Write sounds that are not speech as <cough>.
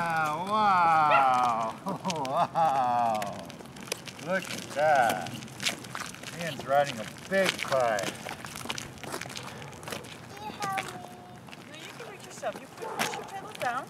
Ah, wow. <laughs> wow. Look at that. Ian's riding a big bike. You help me? No, you can reach yourself. You push your pedal down.